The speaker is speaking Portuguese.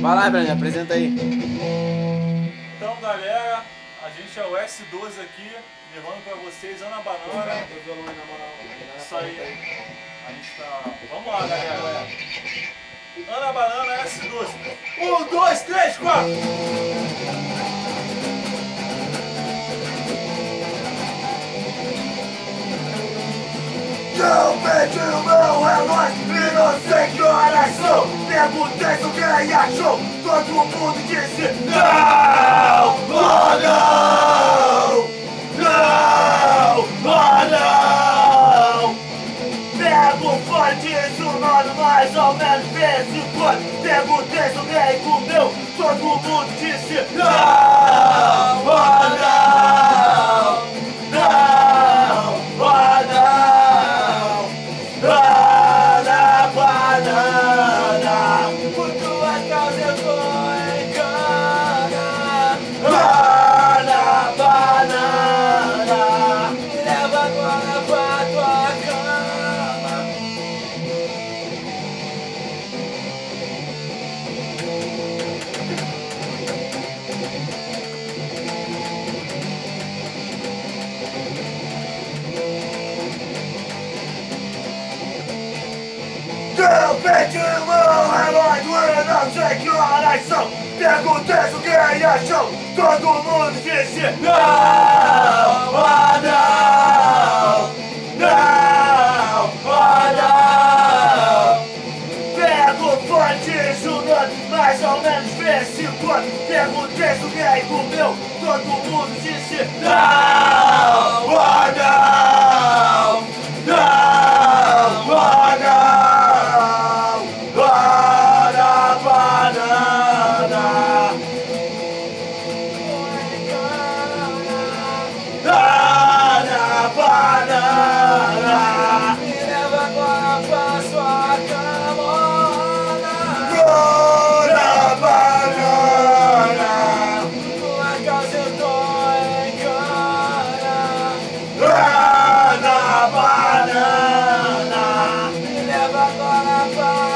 Vai lá, Brandon, apresenta aí. Então, galera, a gente é o S12 aqui, levando pra vocês Ana Banana. Isso aí. A gente tá. Vamos lá, galera. Ana Banana S12. Um, dois, três, quatro. Não perdi o meu relógio e não sei que horas são Perguntei se alguém achou, todo mundo disse Não, oh não, não, oh não. Pego o fone, diz o nome mais ou menos vez em quando. Perguntei se alguém comeu, todo mundo disse não, Eu perdi o meu relógio e não sei que horas são Perguntei se alguém achou, todo mundo disse Não, oh não, não, oh não Pego o fone, diz o nome, mais ou menos vez se quando Perguntei se alguém comeu, todo mundo disse Não, oh não, Banana, banana. Leva agora pra